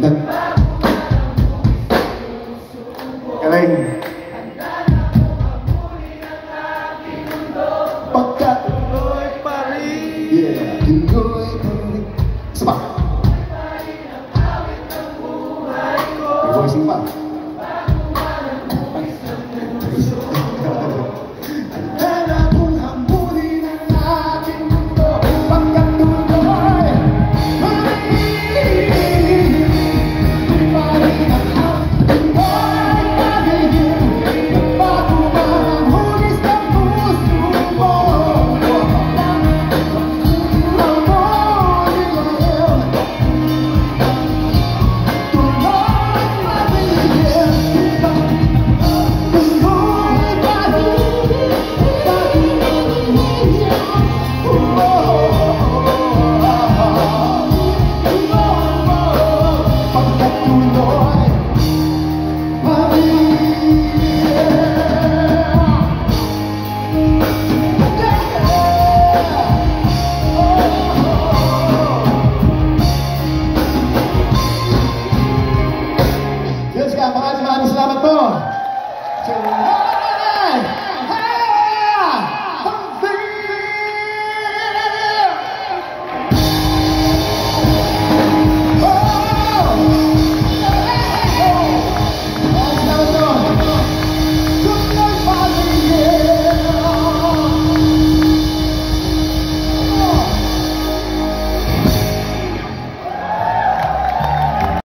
Nag... Galing. Pagkatuloy pa rin. Yeah, tuloy. Ya, para jemaah selamat tu.